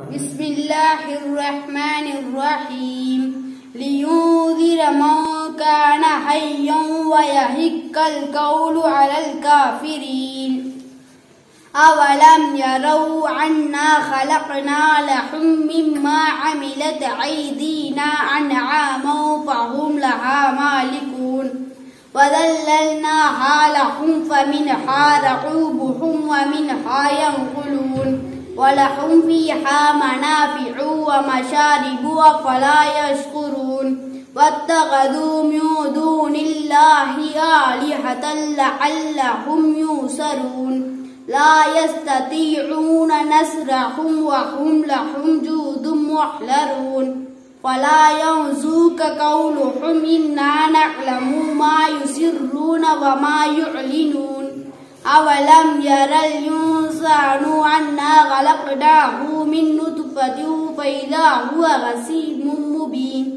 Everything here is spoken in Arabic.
بسم الله الرحمن الرحيم. لينذر من كان حيا ويحق القول على الكافرين. أولم يروا عنا خلقنا لهم مما عملت أيدينا أنعاما فهم لها مالكون. وذللناها لهم فمنها ركوبهم ومنها ينقلون. ولهم فيها منافع ومشارب أفلا يشكرون. واتخذوا من دون الله آلهة لعلهم يوسرون. لا يستطيعون نصرهم وهم لهم جود محضرون ولا ينزوك قولهم إنا نعلم ما يسرون وما يعلنون. أولم ير الإنسان أنا خلقناه من نطفة فإذا هو غسيم مبين